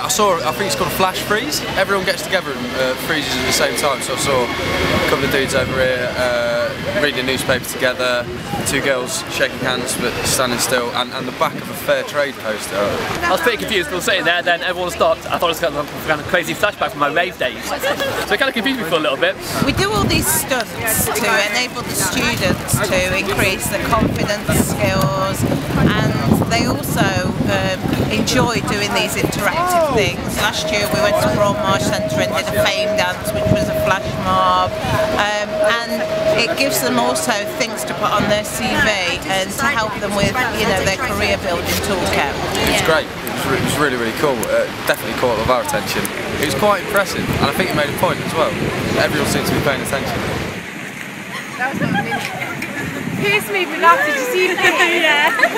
I saw, I think it's called a flash freeze. Everyone gets together and uh, freezes at the same time. So I saw a couple of dudes over here uh, reading a newspaper together, two girls shaking hands but standing still, and, and the back of a fair trade poster. I was pretty confused. We were sitting there, then everyone stopped. I thought it was kind of, kind of crazy flashback from my rave days. So it kind of confused me for a little bit. We do all these stunts to enable the students to increase their confidence, skills, and they also um, enjoy doing these interactive things. Last year we went to Broadmarsh Centre and did a fame dance, which was a flash mob, um, and it gives them also things to put on their CV and to help them with, you know, their career building toolkit. It's great. It was, re- it was really, really cool. Uh, definitely caught a lot of our attention. It was quite impressive, and I think it made a point as well. Everyone seemed to be paying attention. Pierce made me laugh. Did you see the yeah.